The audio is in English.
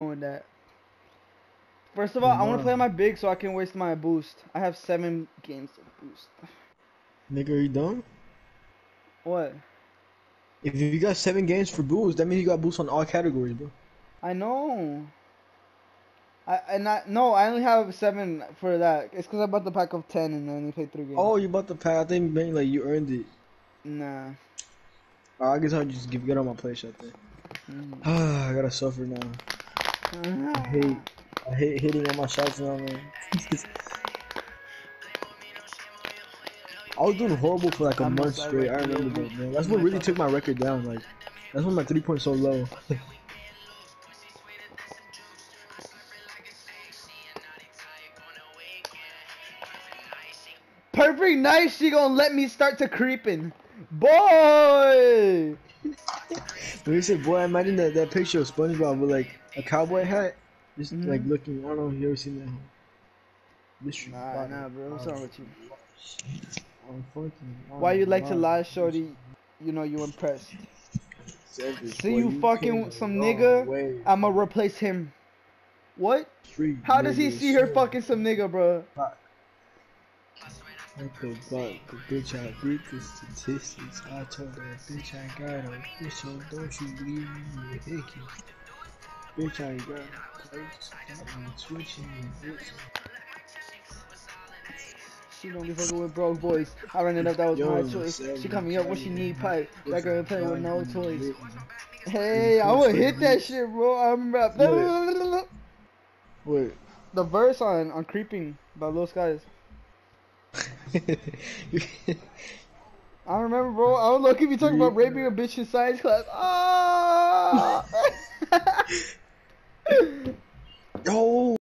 doing that. First of all, I want to play my big so I can waste my boost. I have seven games to boost. Nigga, are you dumb? What? If you got seven games for boost, that means you got boost on all categories, bro. I know. I and I no, I only have seven for that. It's because I bought the pack of ten and I only played three games. Oh, you bought the pack. I think maybe like you earned it. Nah. Alright, I guess I'll just give get on my play shot then. Mm. I gotta suffer now. I hate, I hate hitting on my shots now, man. I was doing horrible for like a I'm month sorry, straight. I remember yeah. that, man. That's what really took my record down. Like, that's when my three points so low. Perfect night. She gonna let me start to creeping. Boy. When you said, boy, I imagine that, that picture of SpongeBob with like a cowboy hat, just Mhm. like looking. I don't know if you ever seen that. Mystery Nah, Bob. nah, bro. What's wrong with you? I'm fucking- Why you like to lie, shorty? You know you impressed. See boy, you fucking with some long nigga, way. I'ma replace him. What? Street How does he see her fucking some nigga, bro? The fuck? The bitch I beat the statistics. I told that bitch I got her. Bitch, so don't you leave me with hickey. Bitch, I got close. I'm switching and bitch. She don't be fucking with broke boys. I ran it up, that was Yo, my choice. She coming up when she need pipe. That girl playing with no toys. Hey, I would hit that shit, bro. I'm rap. Wait. The verse on on creeping by Lil Skies. I remember, bro. I don't know if you talking about raping a bitch in science class. Ah!